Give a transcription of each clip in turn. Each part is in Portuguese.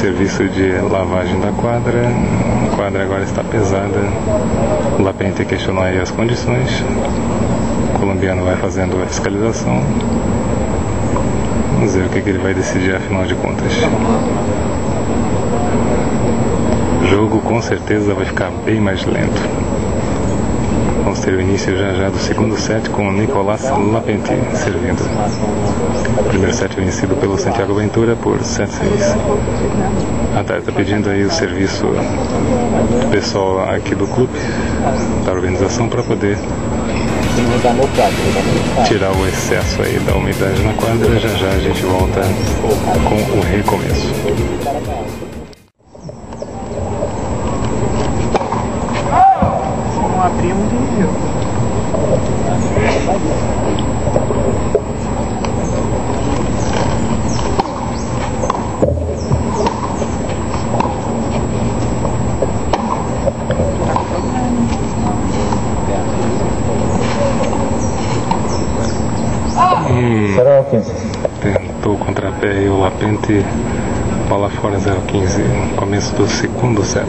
serviço de lavagem da quadra, a quadra agora está pesada. O Lapente questionou aí as condições. O colombiano vai fazendo a fiscalização. Vamos ver o que, que ele vai decidir afinal de contas. O jogo com certeza vai ficar bem mais lento. Vamos ter o início já já do segundo set com o Nicolás Lapenti servindo. O primeiro set vencido pelo Santiago Ventura por 7-6. A Thay está pedindo aí o serviço do pessoal aqui do clube, da organização, para poder tirar o excesso aí da umidade na quadra. Já já a gente volta com o recomeço. Não abrir. Hum, 0 15. tentou o contrapé e o Lapente bola fora 0-15. Começo do segundo set.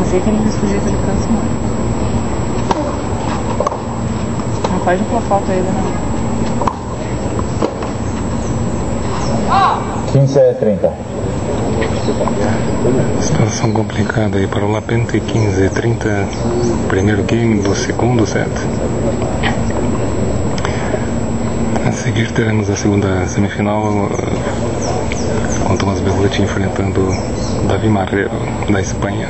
Não sei que ele me sujeito de canto não. Não faz dupla falta ainda não. 15 é 30. Situação complicada aí para o Lapente 15 30 primeiro game do segundo set. A seguir teremos a segunda semifinal eh, com Thomas Bellucci enfrentando Davi Marrero da Espanha.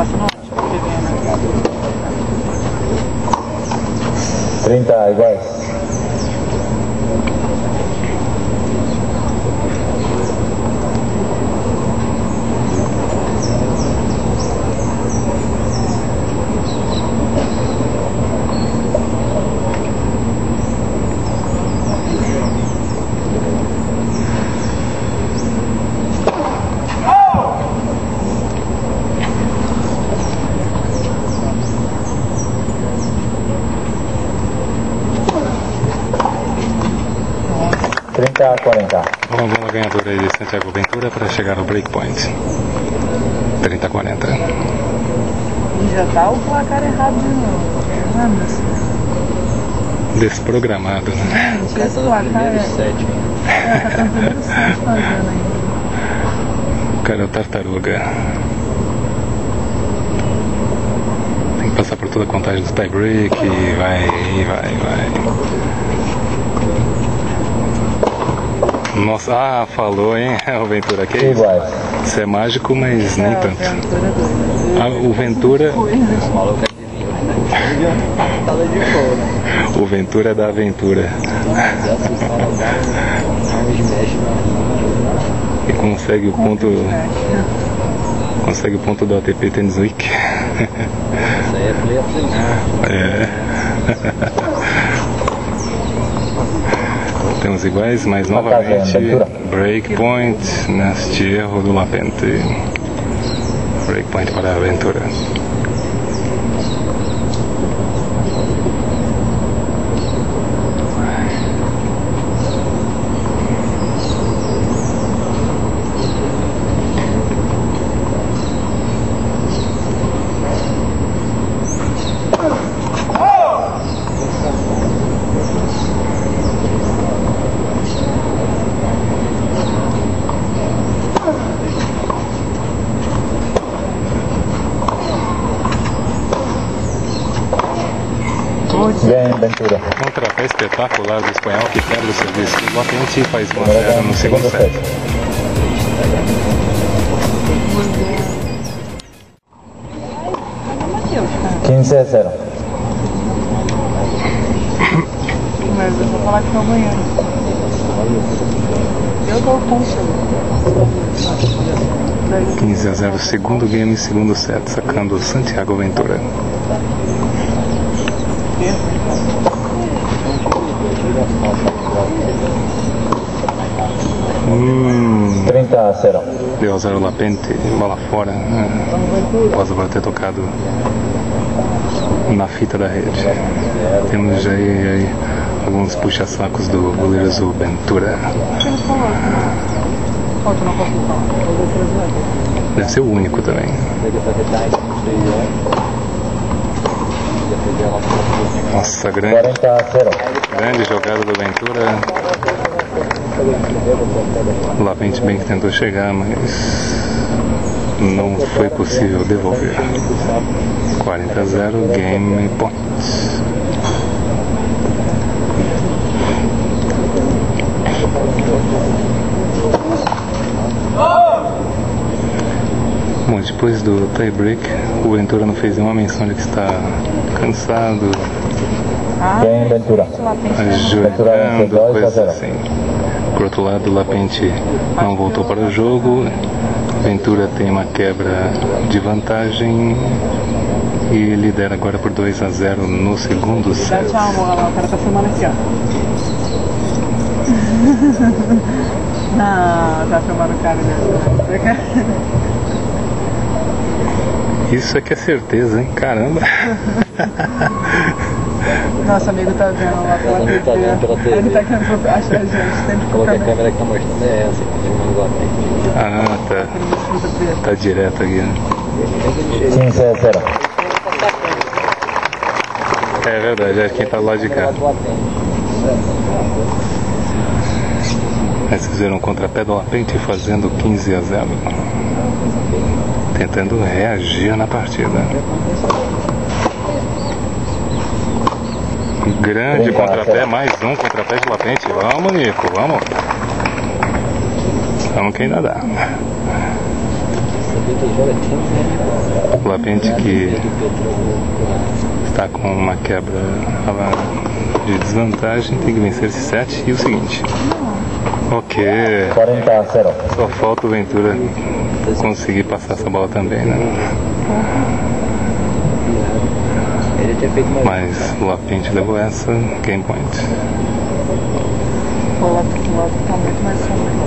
Né? 30 iguais. Trinta a 40. Vamos bola ganhadora aí de Santiago Ventura para chegar ao breakpoint. 30 40. E já tá o placar errado de novo. Mano, Desprogramado, né? gente, esse placar é... Sete. É, tá no primeiro set fazendo ainda. O cara é o tartaruga. Tem que passar por toda a contagem dos tie-break, e vai, e vai, vai. Nossa, ah, falou, hein, o Ventura, que isso? Isso é mágico, mas nem É, tanto. É. Ah, o Ventura, Coisas. O Ventura é da aventura. E consegue o ponto, consegue o ponto do ATP Tennis Week. Isso aí é play. É. Temos iguais, mas novamente breakpoint neste erro do Lapente. Breakpoint para a aventura. Ventura. Contrapé espetacular do espanhol que quebra o serviço. Lapente faz 1 a Primeira 0 game, no segundo set. 15 a 0. Mas eu vou falar que tô amanhã. Eu tô com Daí 15 a 0, segundo game, segundo set, sacando Santiago Ventura. Hum, 30 a 0. deu 0 Lapente, bola fora, ah, após agora ter tocado na fita da rede. Temos aí, aí alguns puxa-sacos do goleiro Zu Ventura. ele falou. Ó, tu não posso falar. Deve ser o único também. Deve fazer time, não sei, é. Deve fazer ela com Nossa, grande, 40 a 0. grande jogada do Ventura. O Lapente bem que tentou chegar, mas não foi possível devolver. 40 a 0, game point. Bom, depois do tie break, o Ventura não fez nenhuma menção de que está cansado, Ah, Game Ventura. lá tem ajoelhando, dois a coisas zero. assim. Por outro lado, o Lapente não voltou para o jogo. Ventura tem uma quebra de vantagem e lidera agora por 2 a 0 no segundo set. tchau, amor. Lá, O cara tá filmando aqui, ó. Não, tá filmando o cara dele. Isso aqui é certeza, hein? Caramba! Nosso amigo tá vendo lá pela Ele TV. tá vendo pela TV. Ele tá querendo achar a gente, sempre com a câmera. que tá mostrando é essa, que gosta. Ah, tá. Tá direto aqui, né? 15 a 0. É verdade, é quem tá lá de cá. Eles fizeram um contrapé do Lapente fazendo 15 a 0. Tentando reagir na partida. Grande contrapé, mais um contrapé de Lapente. Vamos, Nico, vamos. Vamos que ainda dá. O Lapente que está com uma quebra de desvantagem, tem que vencer esse set. E o seguinte. Ok. 40 a 0. Só falta o Ventura conseguir passar essa bola também, né? Mas o Lapente levou essa game point. O Lapente está muito mais sombrio.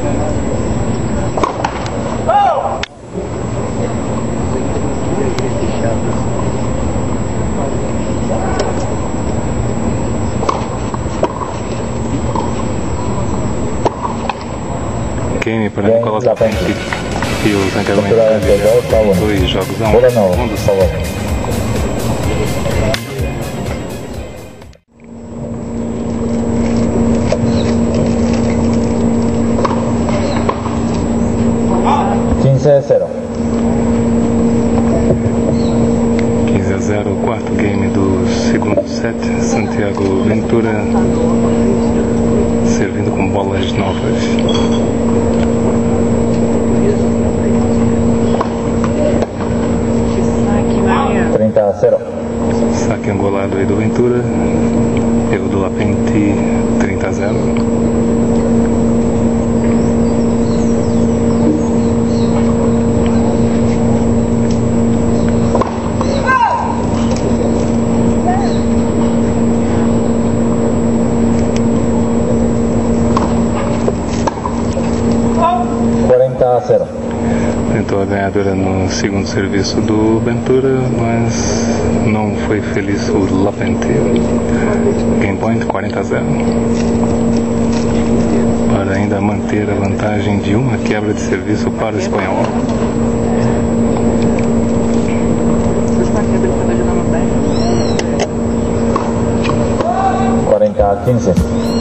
Game para Nicolas Lapente e o Santiago Mendes. Dois jogos a um. Não, não, não. 15 a 0. 15 a 0, quarto game do segundo set. Santiago Ventura servindo com bolas novas. a 0. Saque angolado aí do Ventura. Erro do Lapente, 30 a 0. Quarenta a 0. Tentou a ganhadora no segundo serviço do Ventura, mas não foi feliz o Lapente. Game point 40 a 0. Para ainda manter a vantagem de uma quebra de serviço para o espanhol. 40 a 15.